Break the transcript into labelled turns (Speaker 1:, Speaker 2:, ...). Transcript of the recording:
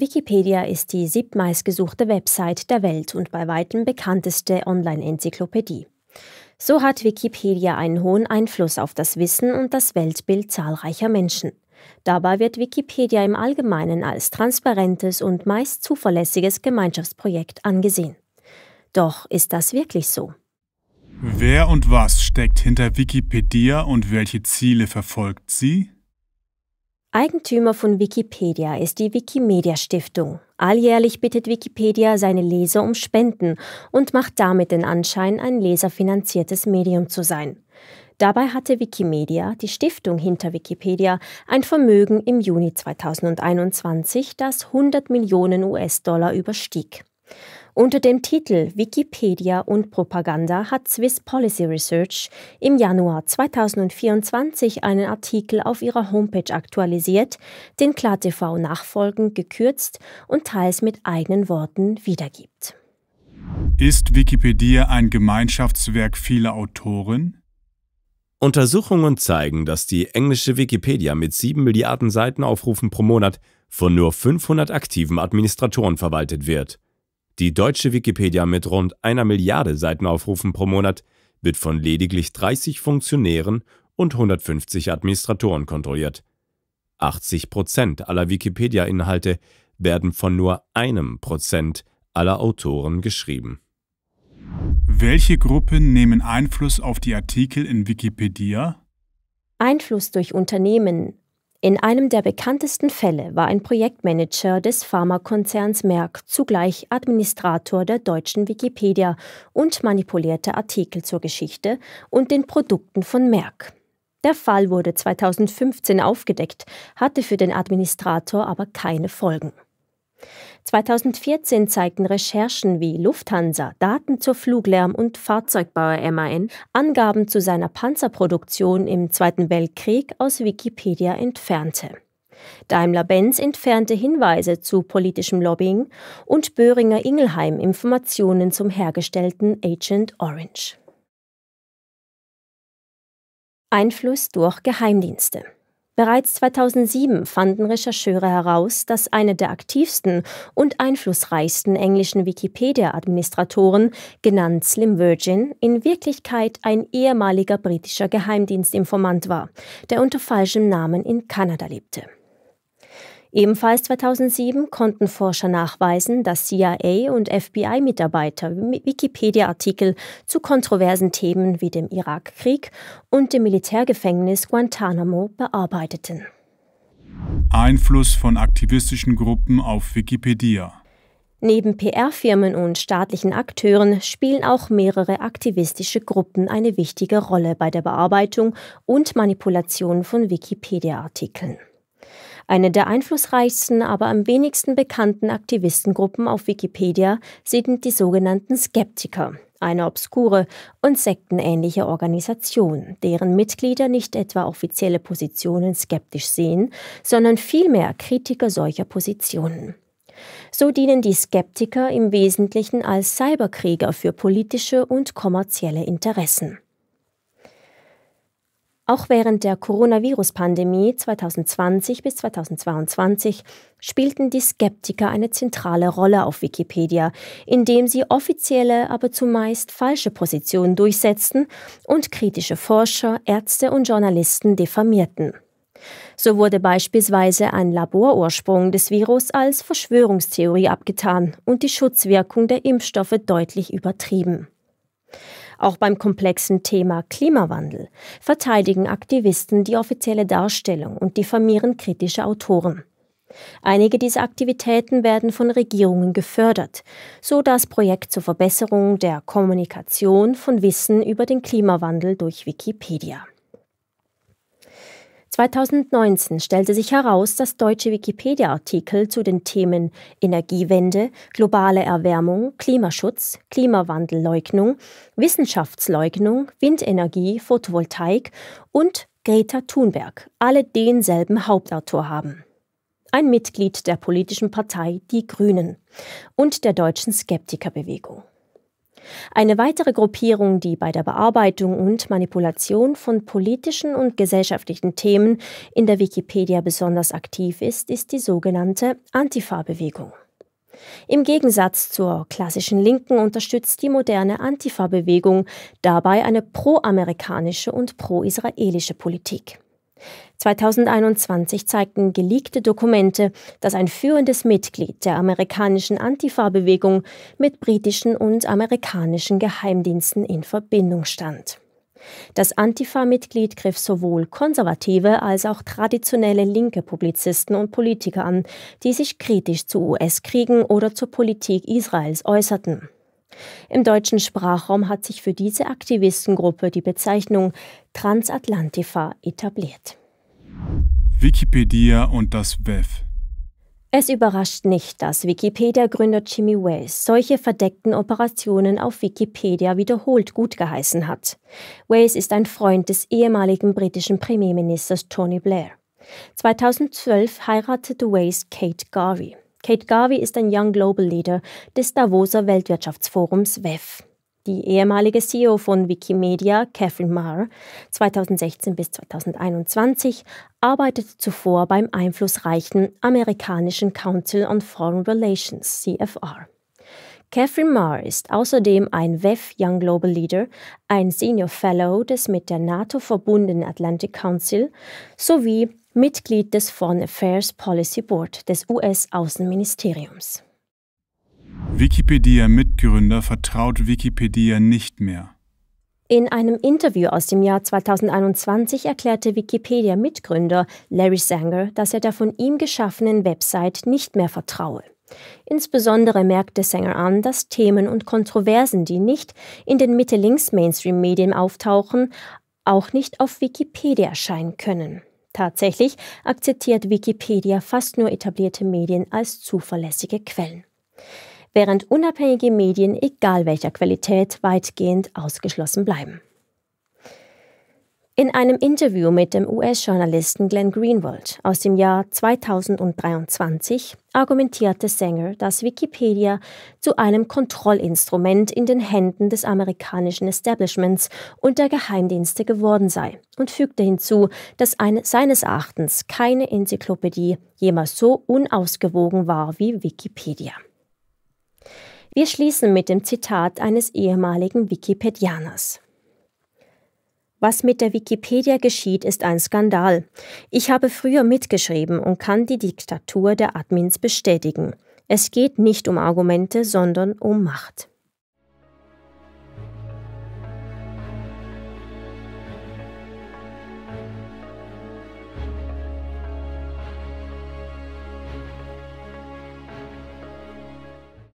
Speaker 1: Wikipedia ist die siebtmeistgesuchte Website der Welt und bei weitem bekannteste Online-Enzyklopädie. So hat Wikipedia einen hohen Einfluss auf das Wissen und das Weltbild zahlreicher Menschen. Dabei wird Wikipedia im Allgemeinen als transparentes und meist zuverlässiges Gemeinschaftsprojekt angesehen. Doch ist das wirklich so?
Speaker 2: Wer und was steckt hinter Wikipedia und welche Ziele verfolgt sie?
Speaker 1: Eigentümer von Wikipedia ist die Wikimedia Stiftung. Alljährlich bittet Wikipedia seine Leser um Spenden und macht damit den Anschein, ein leserfinanziertes Medium zu sein. Dabei hatte Wikimedia, die Stiftung hinter Wikipedia, ein Vermögen im Juni 2021, das 100 Millionen US-Dollar überstieg. Unter dem Titel Wikipedia und Propaganda hat Swiss Policy Research im Januar 2024 einen Artikel auf ihrer Homepage aktualisiert, den KlarTV nachfolgend gekürzt und teils mit eigenen Worten wiedergibt.
Speaker 2: Ist Wikipedia ein Gemeinschaftswerk vieler Autoren?
Speaker 3: Untersuchungen zeigen, dass die englische Wikipedia mit 7 Milliarden Seitenaufrufen pro Monat von nur 500 aktiven Administratoren verwaltet wird. Die deutsche Wikipedia mit rund einer Milliarde Seitenaufrufen pro Monat wird von lediglich 30 Funktionären und 150 Administratoren kontrolliert. 80 Prozent aller Wikipedia-Inhalte werden von nur einem Prozent aller Autoren geschrieben.
Speaker 2: Welche Gruppen nehmen Einfluss auf die Artikel in Wikipedia?
Speaker 1: Einfluss durch Unternehmen, in einem der bekanntesten Fälle war ein Projektmanager des Pharmakonzerns Merck zugleich Administrator der deutschen Wikipedia und manipulierte Artikel zur Geschichte und den Produkten von Merck. Der Fall wurde 2015 aufgedeckt, hatte für den Administrator aber keine Folgen. 2014 zeigten Recherchen wie Lufthansa Daten zur Fluglärm- und Fahrzeugbauer MAN Angaben zu seiner Panzerproduktion im Zweiten Weltkrieg aus Wikipedia entfernte. Daimler-Benz entfernte Hinweise zu politischem Lobbying und Böhringer Ingelheim Informationen zum hergestellten Agent Orange. Einfluss durch Geheimdienste. Bereits 2007 fanden Rechercheure heraus, dass eine der aktivsten und einflussreichsten englischen Wikipedia-Administratoren, genannt Slim Virgin, in Wirklichkeit ein ehemaliger britischer Geheimdienstinformant war, der unter falschem Namen in Kanada lebte. Ebenfalls 2007 konnten Forscher nachweisen, dass CIA und FBI-Mitarbeiter Wikipedia-Artikel zu kontroversen Themen wie dem Irakkrieg und dem Militärgefängnis Guantanamo bearbeiteten.
Speaker 2: Einfluss von aktivistischen Gruppen auf Wikipedia.
Speaker 1: Neben PR-Firmen und staatlichen Akteuren spielen auch mehrere aktivistische Gruppen eine wichtige Rolle bei der Bearbeitung und Manipulation von Wikipedia-Artikeln. Eine der einflussreichsten, aber am wenigsten bekannten Aktivistengruppen auf Wikipedia sind die sogenannten Skeptiker, eine obskure und sektenähnliche Organisation, deren Mitglieder nicht etwa offizielle Positionen skeptisch sehen, sondern vielmehr Kritiker solcher Positionen. So dienen die Skeptiker im Wesentlichen als Cyberkrieger für politische und kommerzielle Interessen. Auch während der Coronavirus-Pandemie 2020 bis 2022 spielten die Skeptiker eine zentrale Rolle auf Wikipedia, indem sie offizielle, aber zumeist falsche Positionen durchsetzten und kritische Forscher, Ärzte und Journalisten diffamierten. So wurde beispielsweise ein Laborursprung des Virus als Verschwörungstheorie abgetan und die Schutzwirkung der Impfstoffe deutlich übertrieben. Auch beim komplexen Thema Klimawandel verteidigen Aktivisten die offizielle Darstellung und diffamieren kritische Autoren. Einige dieser Aktivitäten werden von Regierungen gefördert, so das Projekt zur Verbesserung der Kommunikation von Wissen über den Klimawandel durch Wikipedia. 2019 stellte sich heraus, dass deutsche Wikipedia-Artikel zu den Themen Energiewende, globale Erwärmung, Klimaschutz, Klimawandelleugnung, Wissenschaftsleugnung, Windenergie, Photovoltaik und Greta Thunberg alle denselben Hauptautor haben. Ein Mitglied der politischen Partei Die Grünen und der deutschen Skeptikerbewegung. Eine weitere Gruppierung, die bei der Bearbeitung und Manipulation von politischen und gesellschaftlichen Themen in der Wikipedia besonders aktiv ist, ist die sogenannte Antifa-Bewegung. Im Gegensatz zur klassischen Linken unterstützt die moderne Antifa-Bewegung dabei eine pro-amerikanische und pro-israelische Politik. 2021 zeigten geleakte Dokumente, dass ein führendes Mitglied der amerikanischen Antifa-Bewegung mit britischen und amerikanischen Geheimdiensten in Verbindung stand. Das Antifa-Mitglied griff sowohl konservative als auch traditionelle linke Publizisten und Politiker an, die sich kritisch zu US-Kriegen oder zur Politik Israels äußerten. Im deutschen Sprachraum hat sich für diese Aktivistengruppe die Bezeichnung Transatlantifa etabliert.
Speaker 2: Wikipedia und das WEF.
Speaker 1: Es überrascht nicht, dass Wikipedia-Gründer Jimmy Wales solche verdeckten Operationen auf Wikipedia wiederholt gutgeheißen hat. Wales ist ein Freund des ehemaligen britischen Premierministers Tony Blair. 2012 heiratete Wales Kate Garvey. Kate Garvey ist ein Young Global Leader des Davoser Weltwirtschaftsforums WEF. Die ehemalige CEO von Wikimedia, Catherine Marr, 2016 bis 2021, arbeitete zuvor beim einflussreichen amerikanischen Council on Foreign Relations, CFR. Catherine Marr ist außerdem ein WEF Young Global Leader, ein Senior Fellow des mit der NATO verbundenen Atlantic Council sowie Mitglied des Foreign Affairs Policy Board des US-Außenministeriums.
Speaker 2: Wikipedia-Mitgründer vertraut Wikipedia nicht mehr.
Speaker 1: In einem Interview aus dem Jahr 2021 erklärte Wikipedia-Mitgründer Larry Sanger, dass er der von ihm geschaffenen Website nicht mehr vertraue. Insbesondere merkte Sanger an, dass Themen und Kontroversen, die nicht in den Mitte-Links-Mainstream-Medien auftauchen, auch nicht auf Wikipedia erscheinen können. Tatsächlich akzeptiert Wikipedia fast nur etablierte Medien als zuverlässige Quellen während unabhängige Medien egal welcher Qualität weitgehend ausgeschlossen bleiben. In einem Interview mit dem US-Journalisten Glenn Greenwald aus dem Jahr 2023 argumentierte Sanger, dass Wikipedia zu einem Kontrollinstrument in den Händen des amerikanischen Establishments und der Geheimdienste geworden sei und fügte hinzu, dass eine, seines Erachtens keine Enzyklopädie jemals so unausgewogen war wie Wikipedia. Wir schließen mit dem Zitat eines ehemaligen Wikipedianers. Was mit der Wikipedia geschieht, ist ein Skandal. Ich habe früher mitgeschrieben und kann die Diktatur der Admins bestätigen. Es geht nicht um Argumente, sondern um Macht.